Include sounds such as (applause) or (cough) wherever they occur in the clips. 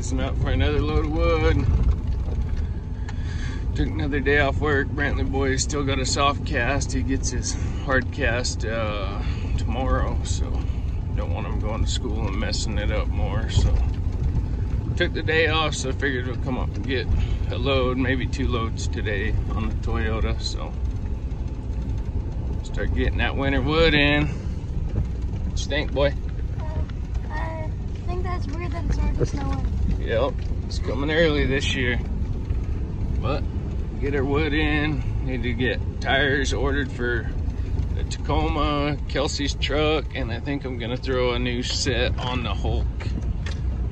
Cruising up for another load of wood. Took another day off work. Brantley boy still got a soft cast. He gets his hard cast uh, tomorrow, so don't want him going to school and messing it up more. So took the day off, so I figured we'll come up and get a load, maybe two loads today on the Toyota. So start getting that winter wood in. What you think, boy? Uh, I think that's weird that it started snowing. Yep, it's coming early this year. But get our wood in. Need to get tires ordered for the Tacoma, Kelsie's truck, and I think I'm gonna throw a new set on the Hulk.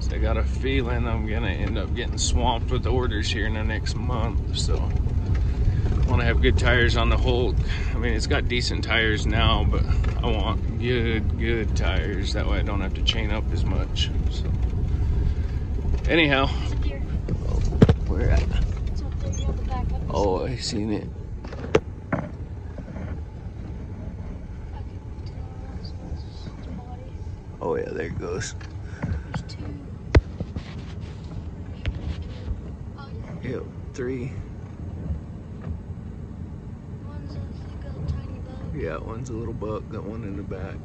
So I got a feeling I'm gonna end up getting swamped with orders here in the next month. So I want to have good tires on the Hulk. I mean, it's got decent tires now, but I want good, good tires. That way I don't have to chain up as much. So anyhow, Here, we're at it's up there. You have to back up. Oh, I seen it. Oh yeah, there it goes. There's two. Oh, yeah. Yep, three. One's a, like a tiny bug. Yeah, one's a little buck, that one in the back.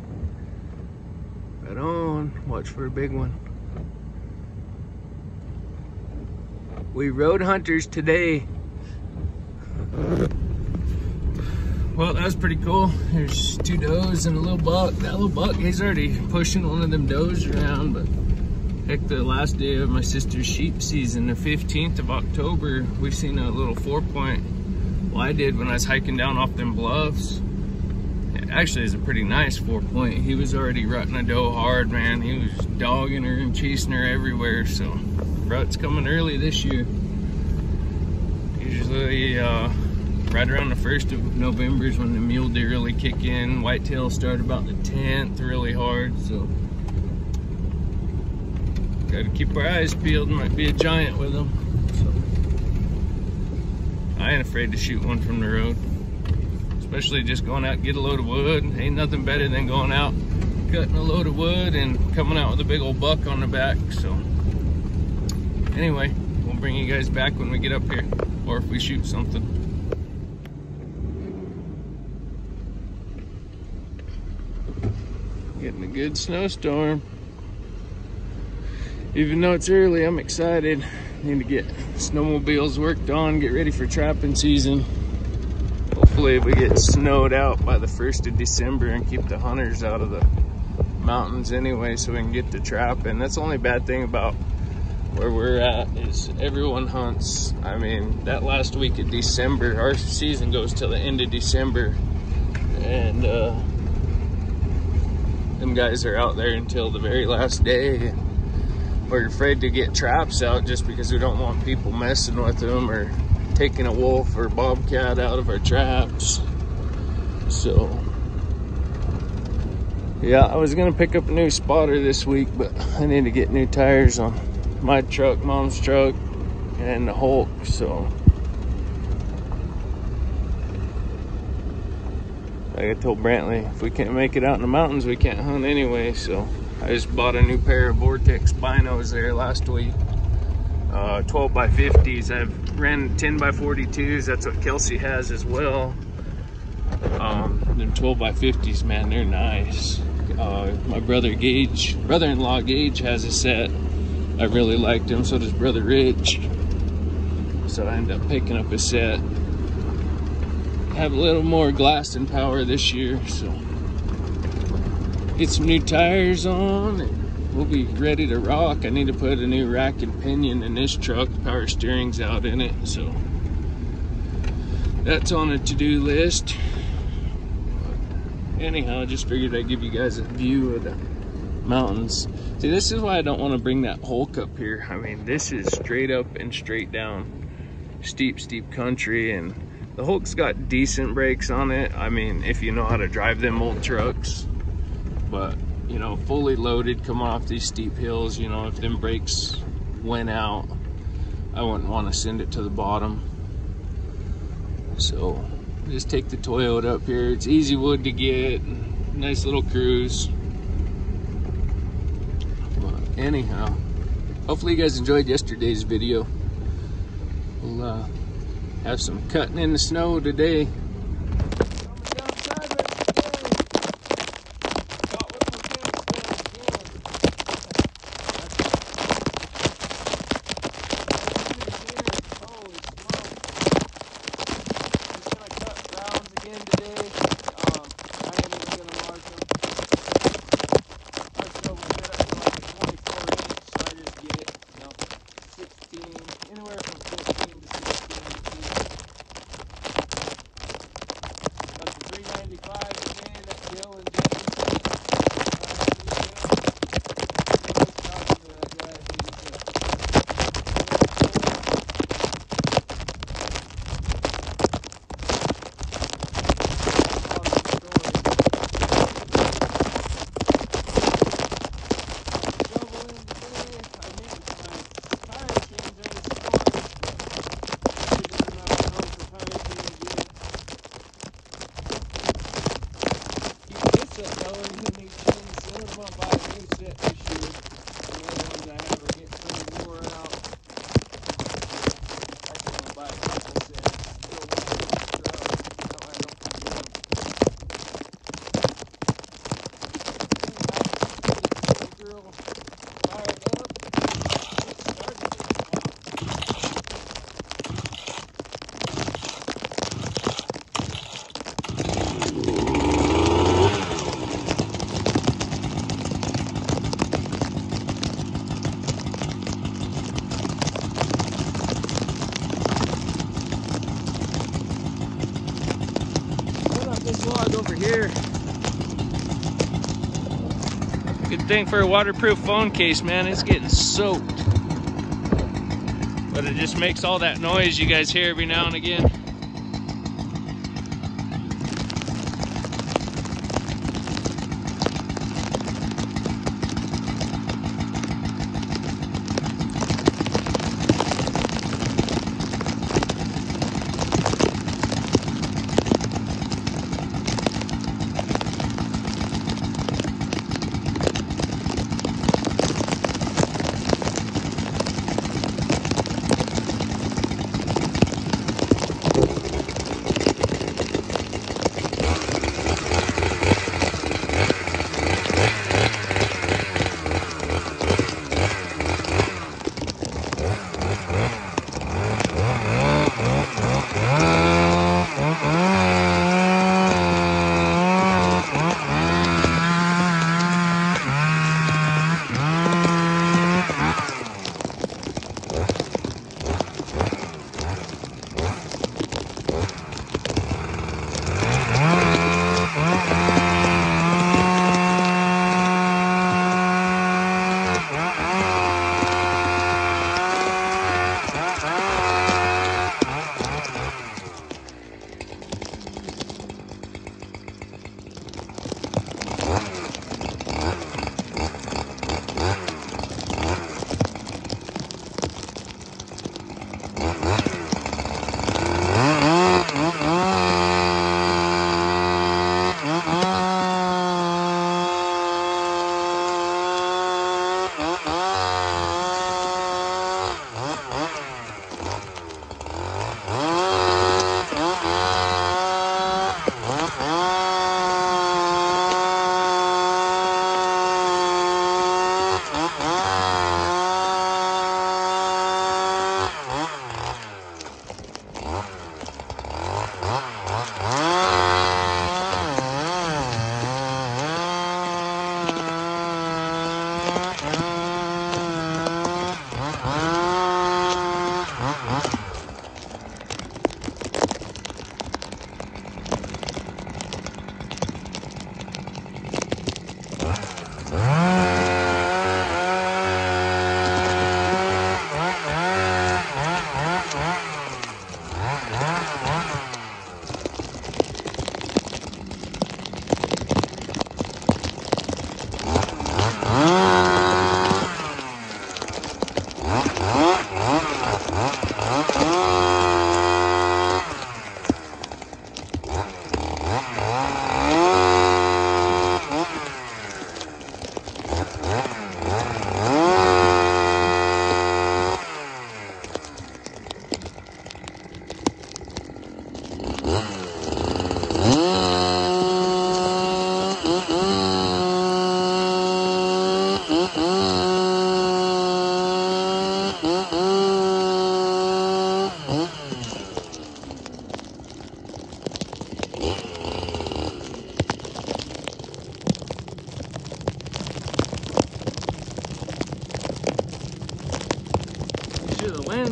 Right on. Watch for a big one. We road hunters today. Well, that was pretty cool. There's two does and a little buck. That little buck, he's already pushing one of them does around, but heck, the last day of my sister's sheep season, the 15th of October, we've seen a little four point. Well, I did when I was hiking down off them bluffs. It actually is a pretty nice four point. He was already rutting a doe hard, man. He was dogging her and chasing her everywhere, so rut's coming early this year. Usually, uh, right around the 1st of November is when the mule deer really kick in. Whitetail start about the 10th really hard, so gotta keep our eyes peeled. Might be a giant with them. So. I ain't afraid to shoot one from the road. Especially just going out and get a load of wood. Ain't nothing better than going out, cutting a load of wood and coming out with a big old buck on the back. So anyway, we'll bring you guys back when we get up here or if we shoot something. Getting a good snowstorm. Even though it's early, I'm excited. Need to get snowmobiles worked on, get ready for trapping season. Hopefully we get snowed out by the 1st of December and keep the hunters out of the mountains anyway so we can get the trapping. That's the only bad thing about where we're at is everyone hunts. I mean, that last week of December, our season goes till the end of December. And uh, them guys are out there until the very last day. We're afraid to get traps out just because we don't want people messing with them or taking a wolf or bobcat out of our traps. So, yeah, I was gonna pick up a new spotter this week, but I need to get new tires on my truck, mom's truck, and the Hulk. So, like I told Brantley, if we can't make it out in the mountains, we can't hunt anyway. So, I just bought a new pair of Vortex binos there last week. Uh, 12 by 50s. I've ran 10 by 42s. That's what Kelsie has as well. Um, them 12 by 50s, man, they're nice. Uh, my brother Gage, brother-in-law Gage has a set. I really liked him. So does brother Rich. So I ended up picking up a set. Have a little more glassing power this year, so get some new tires on and we'll be ready to rock. I need to put a new rack and pinion in this truck. Power steering's out in it, so that's on a to-do list. Anyhow, I just figured I'd give you guys a view of the mountains. See, this is why I don't want to bring that Hulk up here. I mean, this is straight up and straight down. Steep, steep country, and the Hulk's got decent brakes on it. I mean, if you know how to drive them old trucks. But, you know, fully loaded, coming off these steep hills, you know, if them brakes went out, I wouldn't want to send it to the bottom. So, just take the Toyota up here. It's easy wood to get. Nice little cruise. Anyhow, hopefully you guys enjoyed yesterday's video. We'll uh, have some cutting in the snow today. over here. Good thing for a waterproof phone case, man. It's getting soaked. But it just makes all that noise you guys hear every now and again.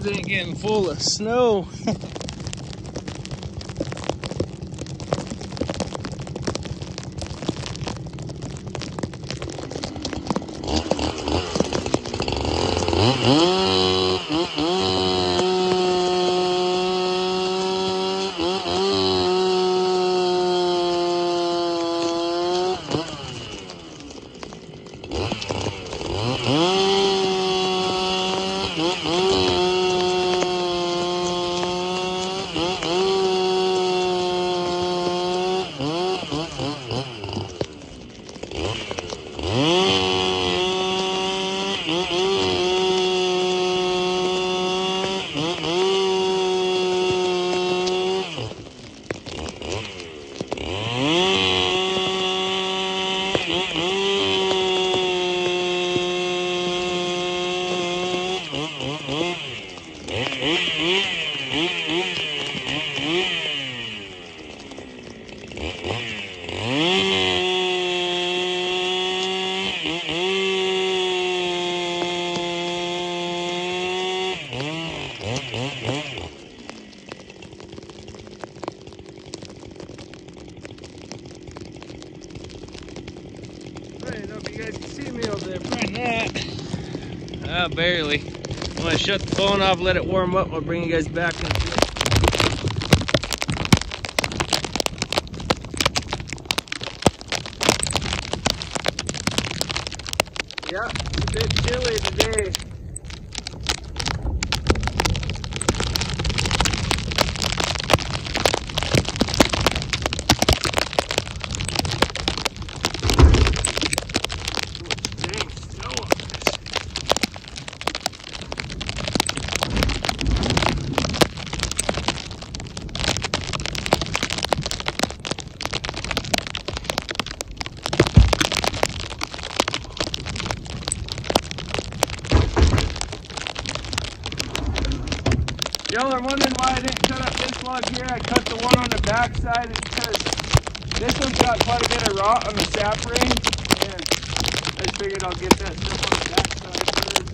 Phones ain't getting full of snow. (laughs) I don't know if you guys can see me over there, probably not. Ah, barely. I'm gonna shut the phone off, let it warm up. I'll bring you guys back in. Yeah, it's a bit chilly today. Dang snow on this. Y'all are wondering why I didn't cut up this log here. I cut the one on the back side because this one's got quite a bit of rot on the sap ring. And I figured I'll get that stuff on the back side first.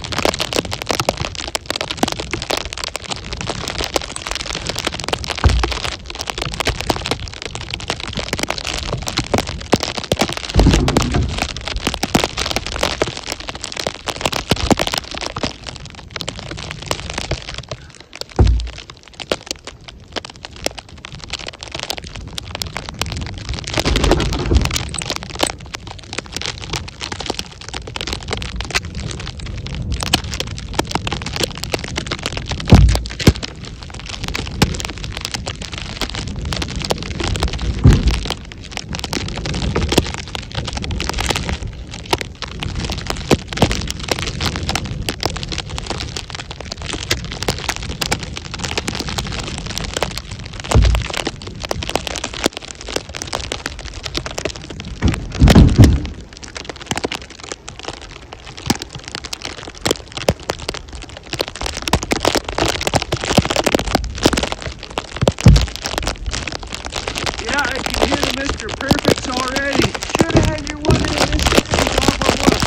Yeah, I can hear the Mr. Perfects already. Should have had your one in this thing's all for one.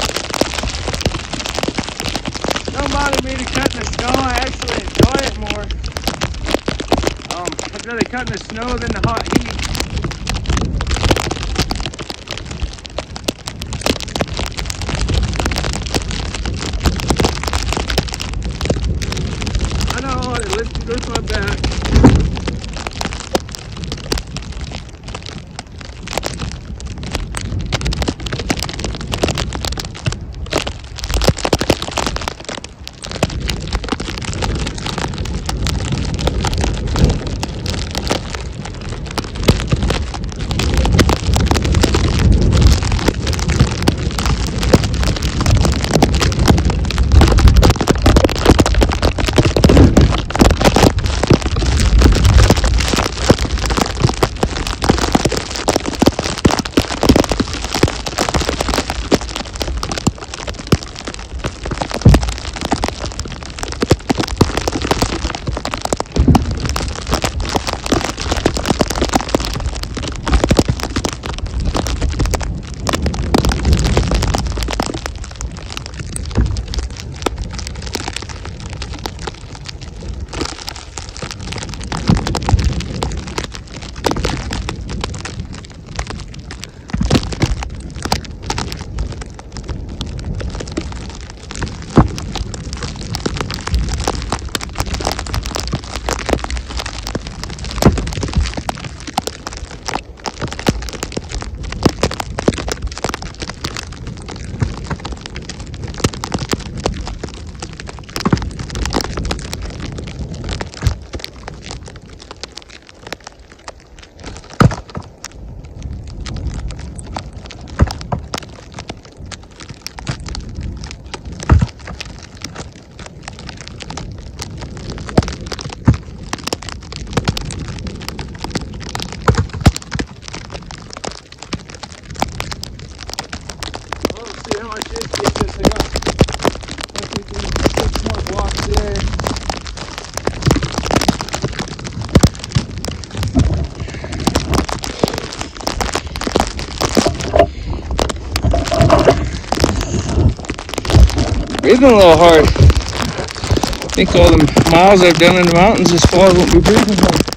Don't bother me to cut the snow. I actually enjoy it more. Um, Cut in the snow than the hot heat. I know, lifted this one back. Breathing a little hard. I think all the miles I've done in the mountains this fall won't be breathing hard.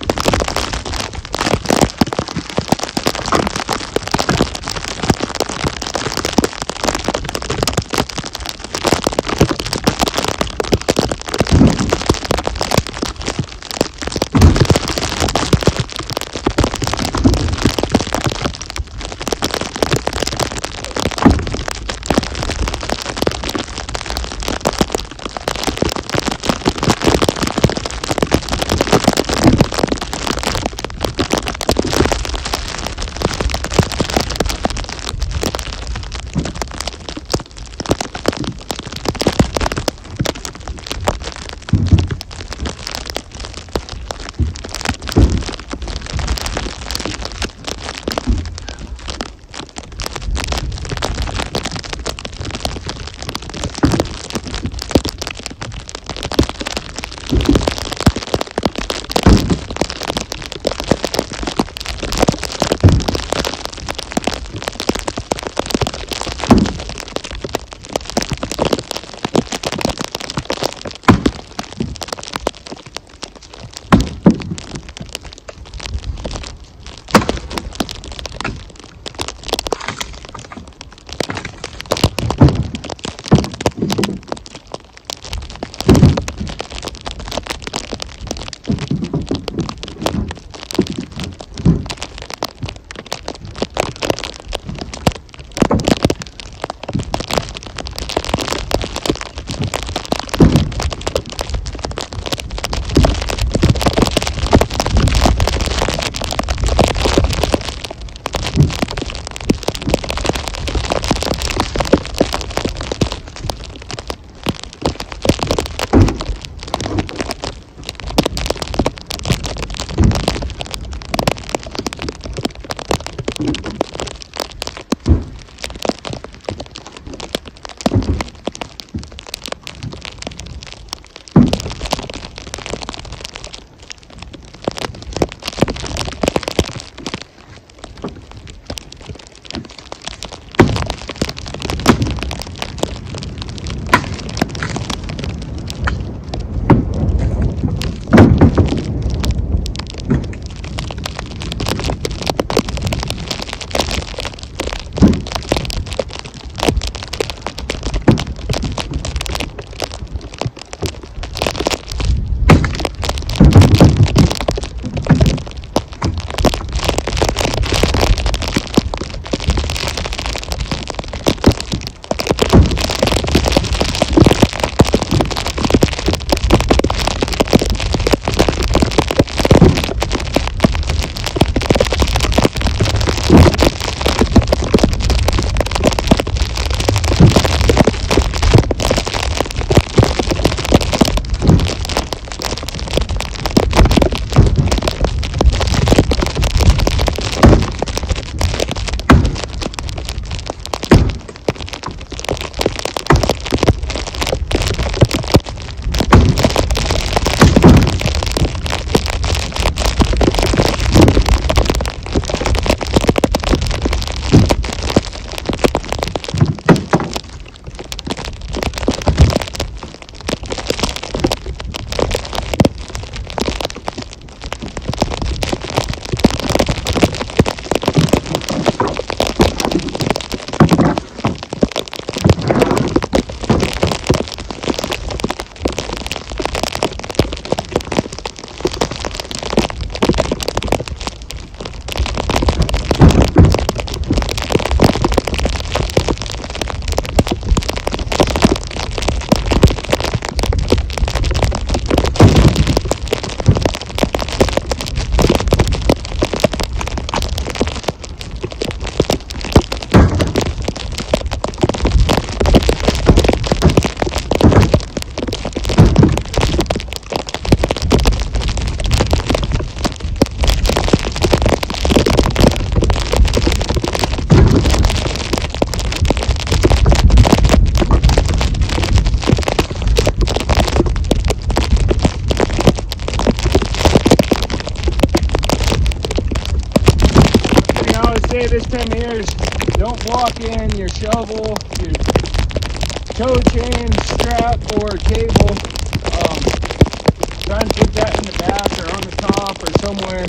Somewhere,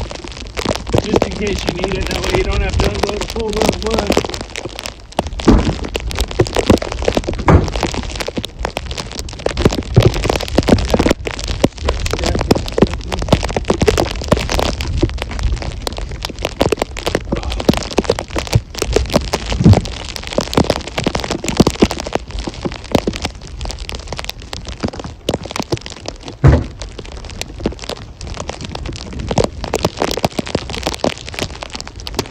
just in case you need it. That way you don't have to unload a full load of wood.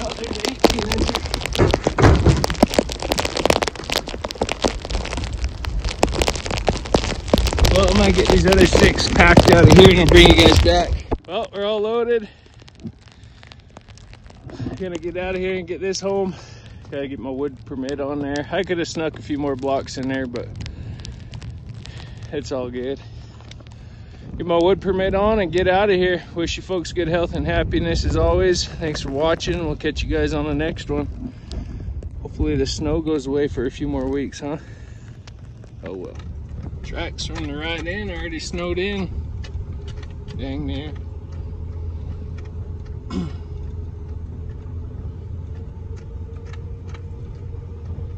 Oh, there's 18 inches. Well, I might get these other six and I'll bring you guys back. Well, we're all loaded. Gonna get out of here and get this home. Gotta get my wood permit on there. I could have snuck a few more blocks in there, but it's all good. Get my wood permit on and get out of here. Wish you folks good health and happiness as always. Thanks for watching. We'll catch you guys on the next one. Hopefully the snow goes away for a few more weeks, huh? Oh well. Tracks from the right end already snowed in. Dang near. (clears throat)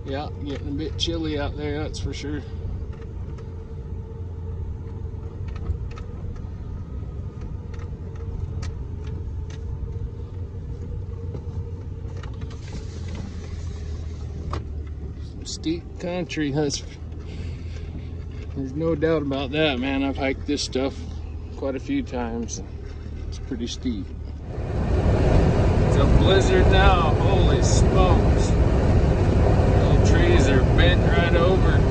yeah, getting a bit chilly out there, that's for sure. Steep country, that's there's no doubt about that, man. I've hiked this stuff quite a few times. It's pretty steep. It's a blizzard now. Holy smokes. Little trees are bent right over.